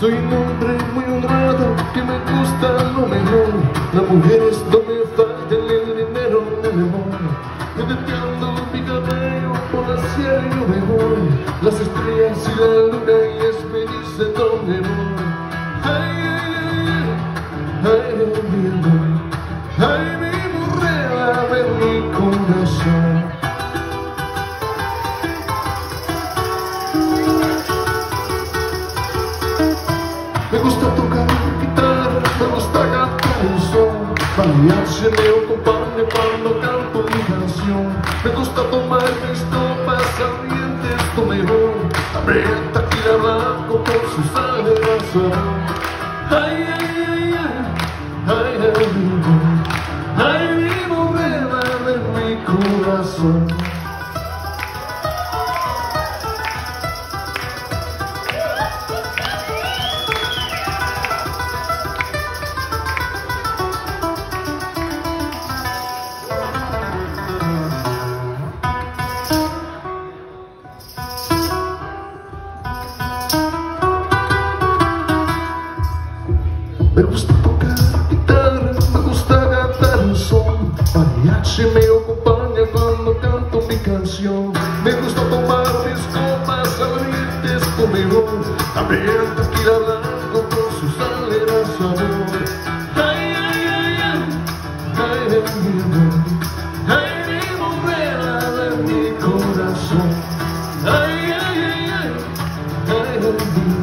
Soy un hombre muy honrado que me gusta lo mejor. Las mujeres no me faltan el dinero, no me voy Jugueteando mi cabello por la cielo yo me voy Las estrellas y la luna y es son Mariachi me acompaña cuando canto mi canción Me gusta tomar mis copas calientes con mejor También tequila blanco con su sal de Ay, ay, ay, ay, ay, ay, ay, ay, mi morena de mi corazón Se me acompaña cuando canto mi canción Me gusta tomar mis copas alegres conmigo También tequila blanco con sus alegras sabor Ay, ay, ay, ai ai ai ai, ai Ay, mi ai de mi corazón Ay, ay, ai ai ai. Ai, ai amor